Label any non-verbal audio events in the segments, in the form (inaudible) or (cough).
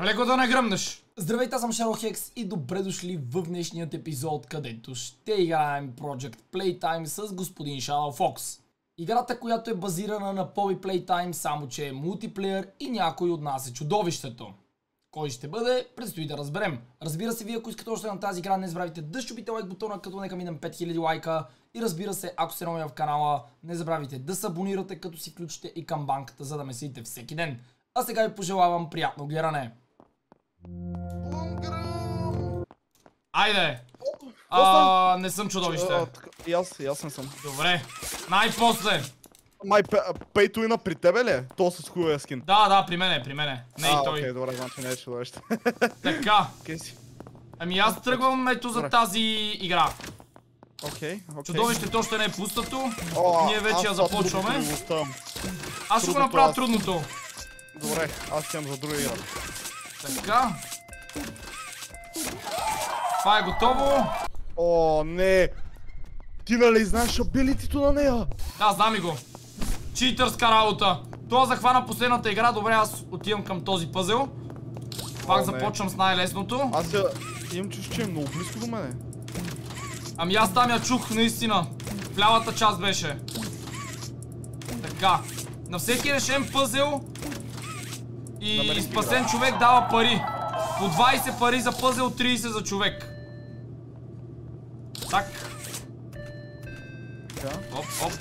Леко да не гръмнеш. Здравейте, аз съм Шаро Хекс и добре дошли в днешният епизод, където ще играем Project Playtime с господин Shadow Fox. Играта, която е базирана на Poby Playtime, само че е мултиплеер и някой от нас е чудовището. Кой ще бъде, предстои да разберем. Разбира се, вие ако искате още на тази игра, не забравяйте да щупите лайк бутона, като нека минем 5000 лайка. И разбира се, ако сте нови в канала, не забравяйте да се абонирате, като си включите и камбанката, за да ме следите всеки ден. А сега ви пожелавам приятно гледане. Айде! А, не съм чудовище. И аз, и аз не съм. Добре. Най-после. Май, пейтуина при тебе ли? То с хубавия скин. Да, да, при мене, при мене. Не и той. окей, добре, значи не е чудовище. (laughs) Така. (laughs) Ами аз тръгвам ето за тази игра. Окей, окей. Чудовището още не е пуснато. О, Ние вече я започваме. Аз ще го направя трудното. Добре, аз ще за друга игра. Така. Това е готово. О, не! Ти нали знаеш абилитито на нея? Да, знам и го. Читърска работа. Това захвана последната игра. Добре, аз отивам към този пъзел. Пак О, започвам с най-лесното. Аз я... имам чувство, че е много близко до мене. Ами аз там я чух, наистина. В лявата част беше. Така. На всеки решен пъзел и спасен човек дава пари. По 20 пари за пъзел, 30 за човек. Так. Оп, оп.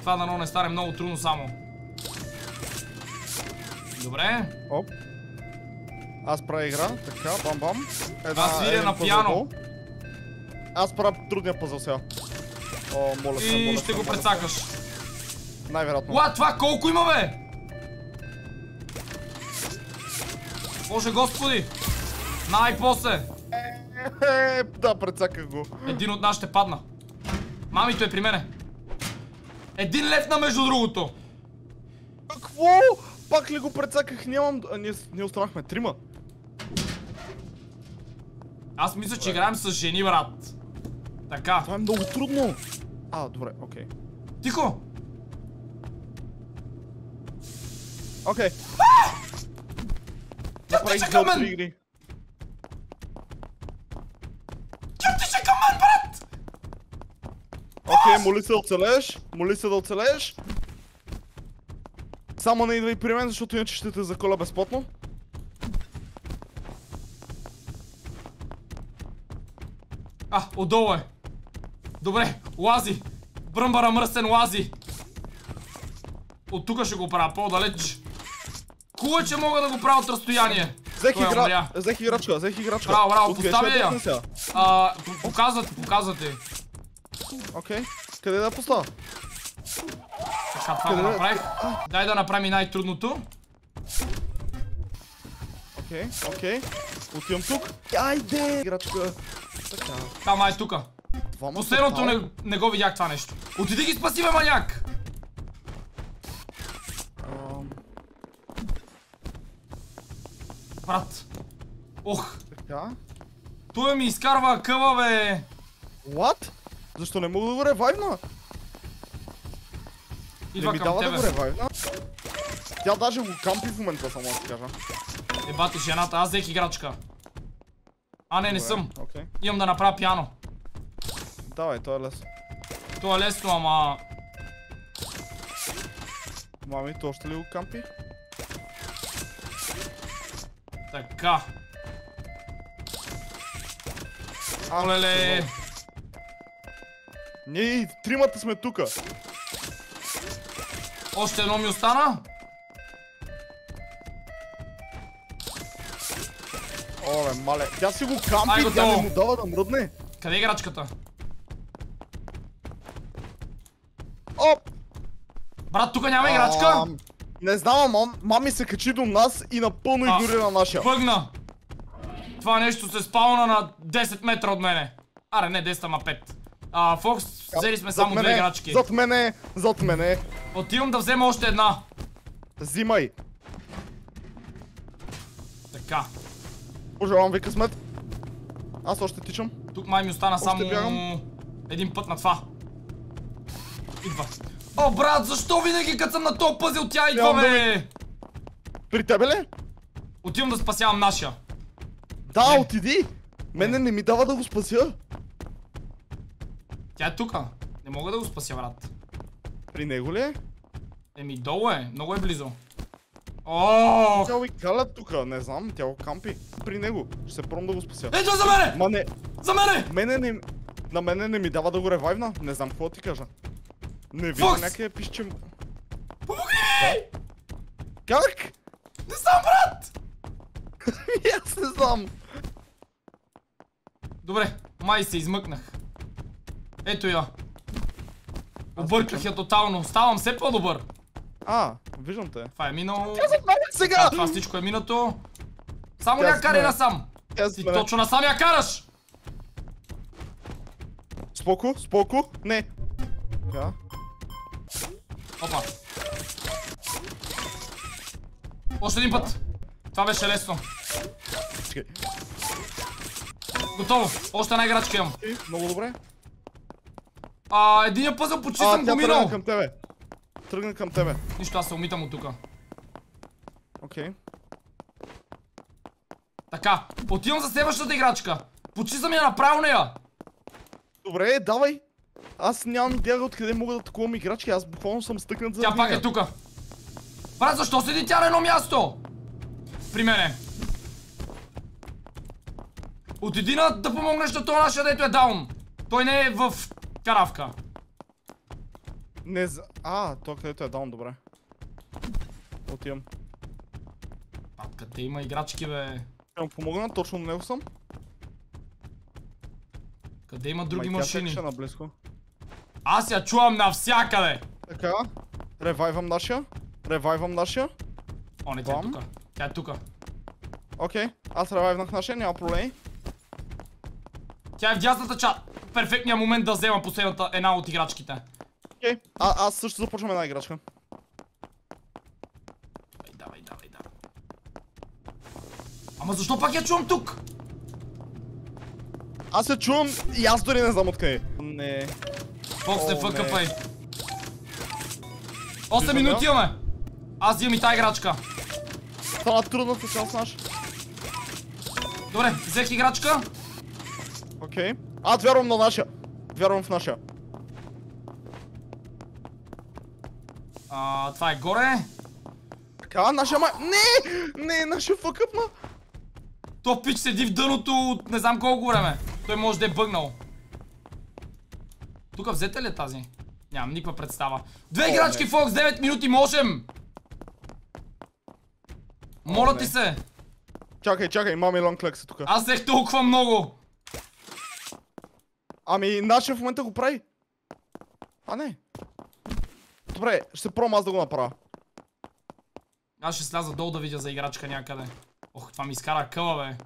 Това дано не стане много трудно само. Добре. Оп. Аз правя игра, така, бам бам. Една, Аз свиря един на пиано. Аз правя трудния пъзел сега. О, моля се, И ще го прецакаш. Най-вероятно. Уа, това колко има, бе? Боже господи! Най-после! Е, да, прецаках го. Един от нас ще падна. Мамито е при мене. Един лев на между другото. Какво? Пак ли го прецаках? Нямам... А, ние, ние останахме трима. Аз мисля, че играем с жени, брат. Така. Това е много трудно. А, добре, окей. Тихо! Окей. Тя Направих към от три мен! игри. Тича към мен, брат! Окей, моли се да оцелееш. Моли се да оцелееш. Само не идвай при мен, защото иначе ще те заколя безплатно. А, отдолу е. Добре, лази. Бръмбара мръсен лази. От тук ще го правя по-далеч. Е, че мога да го правя от разстояние. Взех, Той игра... Взех играчка, взех играчка. Браво, браво, Откъде поставя я. А, показвате, показвате. Окей. Къде да поставя? Така, това Къде да- направих. Дай да направим и най-трудното. Окей, окей. Отивам тук. Айде! Играчка. Така. Там е тука. Последното не, не го видях това нещо. Отиди ги спаси, бе, маняк! Ам, Брат. Ох, Така. той ми изкарва къва, бе. What? Защо не мога да го ревайвна? Не Идва ми към дава да го ревайвна. Тя даже го кампи в момента, само да кажа. Ебати жената, аз взех играчка. А, не, не съм. Имам да направя пиано. Давай, той е лес. То е лесно, ама... Мами, то още ли го кампи? Така. Олеле. Ние и тримата сме тука. Още едно ми остана. Оле, мале. Тя си го кампи, Ай, тя не му дава да мръдне. Къде е играчката? Оп! Брат, тук няма играчка. Ам, Не знам, мам, мами се качи до нас и напълно А. игнорира нашия. Бъгна. Това нещо се спауна на 10 метра от мене. Аре, не 10, ама 5. А, Фокс, взели сме само две играчки. Зад мене, зад мене. Отивам да взема още една. Взимай. Така. Пожелавам ви късмет. Аз още тичам. Тук май ми остана само бягам. един път на това. Идва. О, брат, защо винаги като съм на този пъзел тя идва, бе? При тебе ли? Отивам да спасявам нашия. Да, Не. отиди! Мене не ми дава да го спася. Тя е тука. Не мога да го спася, брат. При него ли е? Еми, долу е. Много е близо. Ох! Тя ви каля тука, не знам, тя го кампи. При него. Ще се пром да го спася. Ето за мене! Ма не, За мене! мене не... На мене не ми дава да го ревайвна. Не знам какво ти кажа. Не виждам някъде пише... Помогни ми! Как? Не знам, брат! (laughs) Аз не знам. Добре, май се измъкнах. Ето я. Обърках я тотално. Ставам все по-добър. А, виждам те. Това е минало. Сега! А, това всичко е минато. Само ня карай насам. Ти точно насам я караш! Споко, споко. Не. Така. Опа. Още един път. Това беше лесно. Готово. Още една играчка имам. Много добре. А, единия пъзъл почти съм го тръгна минал. към тебе. Тръгна към тебе. Нищо, аз се умитам от тука. Окей. Така, отивам за следващата играчка. Почти съм я направил нея. Добре, давай. Аз нямам идея откъде мога да атакувам играчки. Аз буквално съм стъкнат за Тя пак е тука. Брат, защо седи тя на едно място? При мене. Отиди на да помогнеш на това нашия, дето е даун. Той не е в каравка. Не за... А, то където е даун, добре. Отивам. А, къде има играчки, бе? Ще му помогна, точно на него съм. Къде има други Май, машини? тече наблизко. Аз я чувам навсякъде. Така. Ревайвам нашия. Ревайвам нашия. О, не, тя е тука. Тя е тука. Окей. Аз ревайвнах нашия, няма проблеми. Тя е в дясната част. Перфектният момент да взема последната една от играчките. Окей. А, аз също започвам една играчка. Давай, давай, давай, давай. Ама защо пак я чувам тук? Аз се чувам и аз дори не знам откъде. Не. Фокс не фъкъпай. не. 8 Виждам минути я. имаме. Аз имам и тази играчка. Стана трудната част наш. Добре, взех играчка. Окей. Аз вярвам на нашия. Вярвам в нашия. А, това е горе. Така, нашия май... Не! Не, нашия фъкъпна. То пич седи в дъното от не знам колко време. Той може да е бъгнал. Тук взете ли тази? Нямам никаква представа. Две О, играчки. Фокс, 9 минути можем! Моля ти се! Чакай, чакай, мами лонг лекса тук. Аз взех толкова много! Ами, нашия в момента го прави. А не. Добре, ще пробвам аз да го направя. Аз ще сляза долу да видя за играчка някъде. Ох, това ми изкара къла, бе.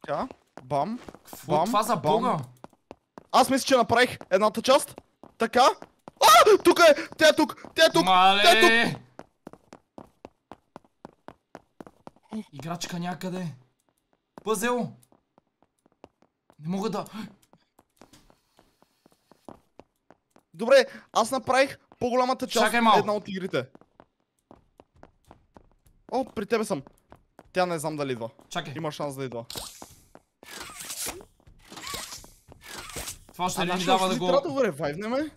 Така, бам. Какво Бам, това за бам. бога? Аз мисля, че направих едната част. Така. А! Тук е! Тя е тук! Тя е тук! Тя е тук! Мале! Играчка някъде. Пъзел. Не мога да... Добре, аз направих по-голямата част малко. една от игрите. О, при тебе съм. Тя не знам дали идва. Чакай, Има шанс да идва. това ще А ли ми дава да го... трябва да го ревайвнеме?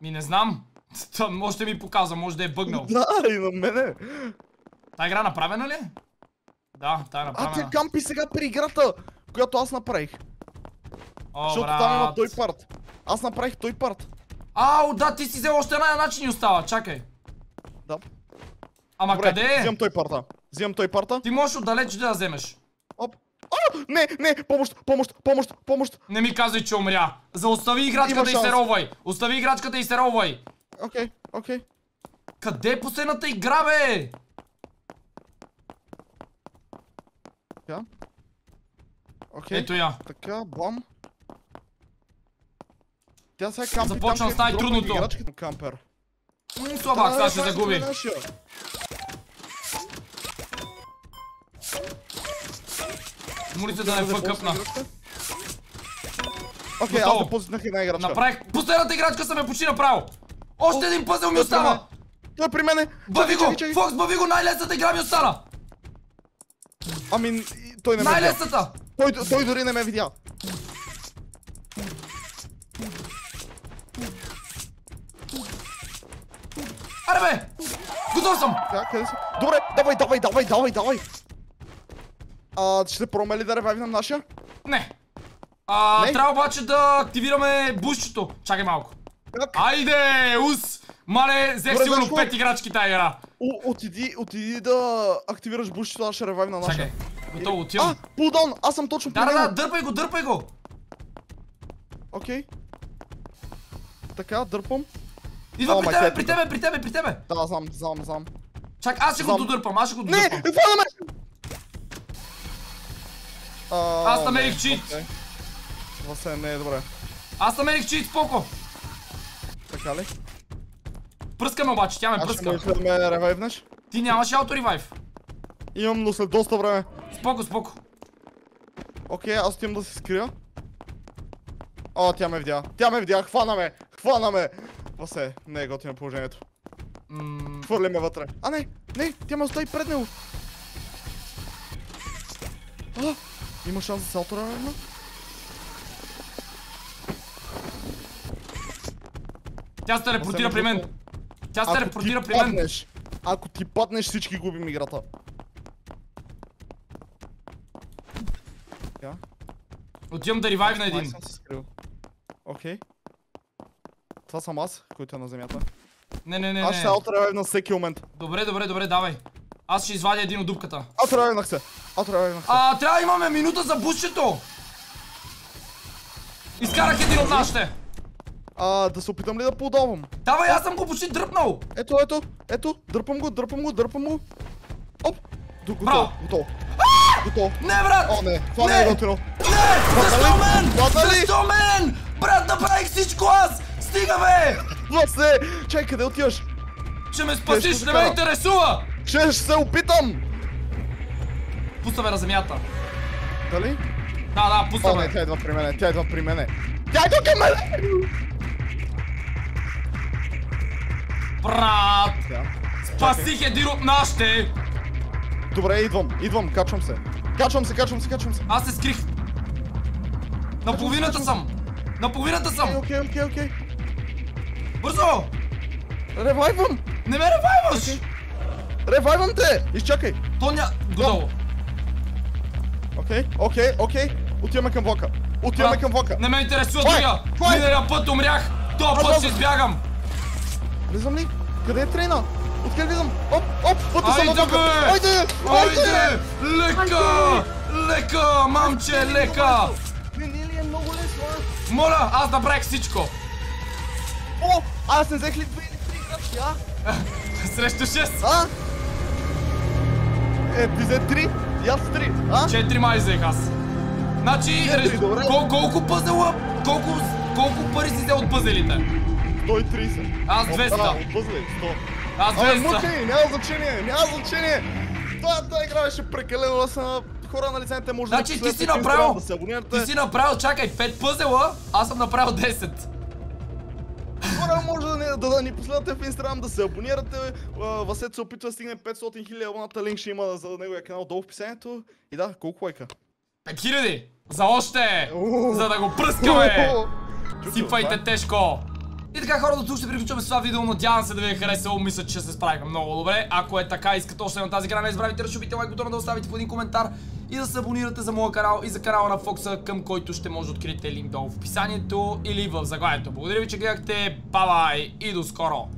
Ми не знам. (laughs) Та, Може да ми показва, може да е бъгнал. Да, и на мене. Та игра направена ли? Да, та е А, тя направена. кампи сега при играта, която аз направих. О, Защото там има брат. той парт. Аз направих той парт. Ау, да, ти си взел още една начин и остава, чакай. Да. Ама Добре, къде е? Взимам той парта. Взимам той парта. Ти можеш отдалеч да я вземеш. Оп. А, не, не, помощ, помощ, помощ, помощ. Не ми казвай, че умря. Заостави играчката Има и се ровай. Остави играчката и се ровай. Окей, окей. Къде е последната игра, бе? Така. Окей. Ето я. Така, бам. Тя сега кампи Започна с най-трудното. Кампер. М, Слабак, сега ще загуби. това е нашия. Моли се да не фъкъпна. Окей, аз депозитнах една играчка. Направих... Последната играчка съм я почти направил. Още един пъзел ми остава. Той при мене! Бъви Чакай, го! Фокс, бъви го! Най-лесната игра ми остана! Ами, той не ме видя. Най-лесната! Той, той дори не ме видя. Аре бе! Готов съм! Така, къде си? Добре, давай, давай, давай, давай, давай! А, ще пробваме ли да ревайвнем нашия? Не. А, Не? трябва обаче да активираме бушчето. Чакай малко. Как? Айде, ус! Мале, взех сигурно защо? 5 играчки тази игра. О, отиди, отиди да активираш бушчето, аз ще ревайвна нашия. Чакай. Готово, А, отивам. пулдаун, аз съм точно при Да, да, да, дърпай го, дърпай го. Окей. Така, дърпам. Идва при тебе, при тебе, при тебе, при тебе. Да, знам, знам, знам. Чак, аз ще го додърпам, аз ще го Не, додърпам. хвана ме! А, Аз намерих чит. окей. Васе, не е добре. Аз намерих чит, споко. Така ли? Пръскаме обаче, тя ме Аз ще пръска. ли да ме ревайвнеш? Ти нямаш ауторевайв. Имам, но след доста време. Споко, споко. Окей, аз отивам да се скрия. О, тя ме видя. Тя ме видя, хвана ме! Хвана ме! Васе, не е готино положението. М, Хвърли ме вътре. А, не! Не! Тя ме остави пред него! А, има шанс да се ауторевайвна? Тя се телепортира при мен. Тя се ти при мен. паднеш, ако ти паднеш, всички губим играта. Така. Отивам да ревайв на един. скрил. Окей. Това съм аз, който е на земята. Не, не, не, Аз ще ауторевайвна всеки момент. Добре, добре, добре, давай. Аз ще извадя един от дупката. Ауторевайвнах се. Ауторевайвнах се. А, трябва да имаме минута за бушчето! Изкарах един от нашите! А, да се опитам ли да подавам? Давай, аз съм го почти дръпнал! Ето, ето, ето, дърпам го, дърпам го, дърпам го. Оп! Готово, готово. Готово. Не, брат! О, не, това не е готино. Не! Защо мен? Защо мен? Брат, направих всичко аз! Стига, бе! Власе! Чай, къде отиваш? Ще ме спасиш, не ме интересува! Ще, ще се опитам! Пуста ме на земята. Дали? Да, да, пуста ме. тя идва при мене, тя идва при мене. Тя идва към мене! Брат! Тя. Спасих един от нашите! Добре, идвам, идвам, качвам се. Качвам се, качвам се, качвам се. Аз се скрих. На половината съм. На половината съм. окей, окей, окей. Бързо! Ревайвам! Не ме ревайваш! Ревайвам те! Изчакай! То ня... Готово. Окей, окей, окей. Отиваме към влака. Отиваме към влака. Не ме интересува другия. Миналия път умрях. Този път ще избягам. Влизам ли? Къде е трейна? Откъде влизам? Оп, оп, вътре съм на Айде! Айде! Айде! Лека! Лека, мамче, лека! Не, не ли е много лесно, а? Моля, аз направих всичко. О, аз не взех ли две или три играчки, а? (laughs) Срещу 6. А? Е, ти взе три, и аз три, а? 4 май взех аз. Значи, кол- колко пъзела, колко, колко пари си взел от пъзелите? 130. Аз 200. А, отпъзли, 100. Аз Абе, 200. мъчени, няма значение, няма значение. Това, тази игра беше прекалено лесна. Хора на лицензите може Значи ти последвате си Инстаграм, направил, да се абонирате. ти си направил, чакай, 5 пъзела, аз съм направил 10. Хора може да, ни- да, да ни последвате в Инстаграм, да се абонирате. Васет се опитва да стигне 500 000 абоната, линк ще има за неговия канал долу в описанието. И да, колко лайка? 5000! За още! За да го пръскаме! Това е. тежко! И така хора, до тук ще приключваме с това видео, надявам се да ви е харесало, мисля, че се справиха много добре. Ако е така, искате още на тази игра, не забравяйте да лайк бутона, да оставите по един коментар и да се абонирате за моя канал и за канала на Фокса, към който ще може да откриете линк долу в описанието или в заглавието. Благодаря ви, че гледахте, бай-бай и до скоро!